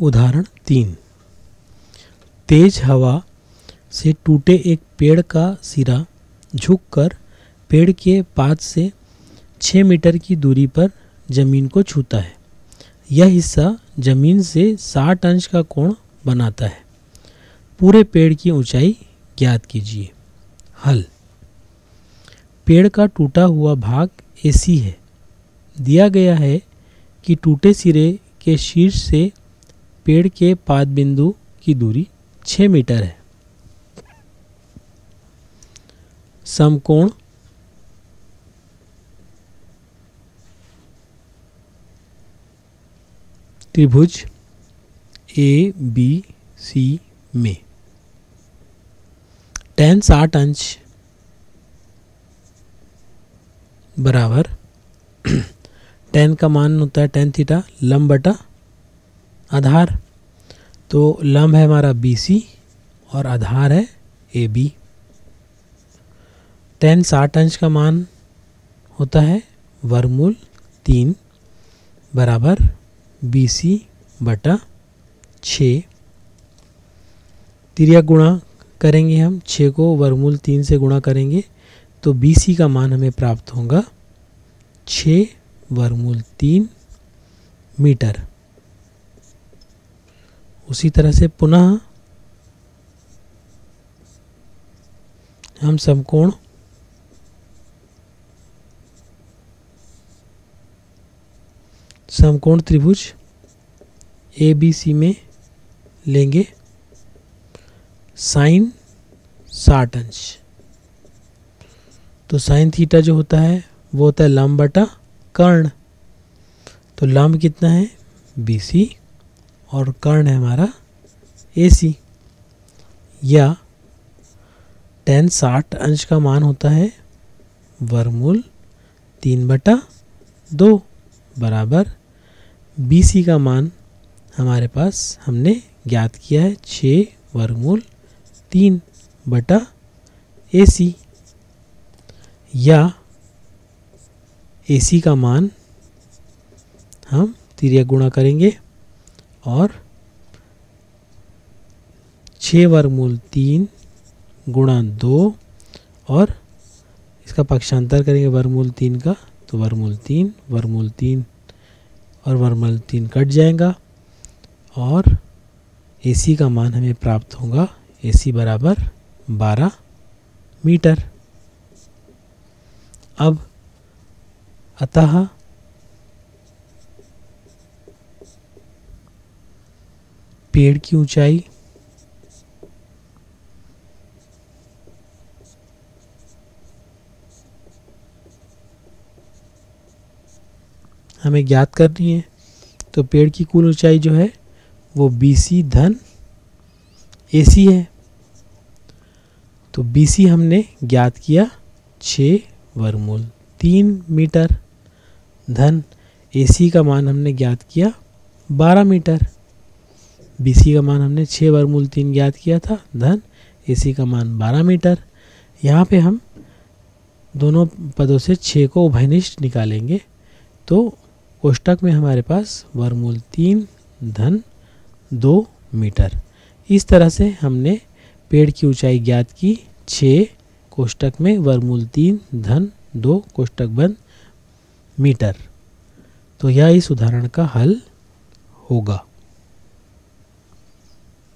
उदाहरण तीन। तेज हवा से टूटे एक पेड़ का सिरा झुककर पेड़ के पात से 6 मीटर की दूरी पर ज़मीन को छूता है। यह हिस्सा ज़मीन से 60 अंश का कोण बनाता है। पूरे पेड़ की ऊंचाई ज्ञात कीजिए। हल। पेड़ का टूटा हुआ भाग एसी है। दिया गया है कि टूटे सिरे के शीर्ष से पेड़ के पाद बिंदु की दूरी 6 मीटर है। समकोण त्रिभुज ए बी सी में। टेन साठ अंश बराबर। टेन का मान होता है टेन थीटा लंब आधार। तो लंब है हमारा बी सी और आधार है ए बी टेन साठ अंश का मान होता है वर्मूल तीन बराबर बी सी बटा छ तिरिया गुणा करेंगे हम छः को वर्मूल तीन से गुणा करेंगे तो बी सी का मान हमें प्राप्त होगा छ वर्मूल तीन मीटर। उसी तरह से पुनः हम समकोण समकोण त्रिभुज ए बी सी में लेंगे साइन साठ अंश। तो साइन थीटा जो होता है, वो होता है लंब बटा कर्ण। तो लंब कितना है? बी सी और कर्ण है हमारा सी या टेन साठ अंश का मान होता है वर्मूल तीन बटा दो बराबर बी सी का मान हमारे पास हमने ज्ञात किया है छ वर्गमूल तीन बटा ए सी या ए सी का मान हम तिरिया गुणा करेंगे। और छ वर्गमूल तीन गुणा दो और इसका पक्षांतर करेंगे वर्गमूल तीन का तो वर्गमूल तीन वर्गमूल तीन और वर्मल तीन कट जाएगा और AC का मान हमें प्राप्त होगा AC बराबर 12 मीटर। अब अतः पेड़ की ऊंचाई। हमें ज्ञात करनी है तो पेड़ की कुल ऊंचाई जो है, वो बी सी धन ए सी है। तो बी सी हमने ज्ञात किया छ वर्मूल तीन मीटर धन ए सी का मान हमने ज्ञात किया बारह मीटर। बी सी का मान हमने छः वर्मूल तीन ज्ञात किया था, धन ए सी का मान बारह मीटर। यहाँ पे हम दोनों पदों से छः को उभयनिष्ठ निकालेंगे। तो कोष्टक में हमारे पास वर्मूल तीन, धन दो मीटर। इस तरह से हमने पेड़ की ऊंचाई ज्ञात की। छः कोष्टक में वर्मूल तीन, धन दो कोष्टक बंद मीटर। तो यह इस उदाहरण का हल होगा।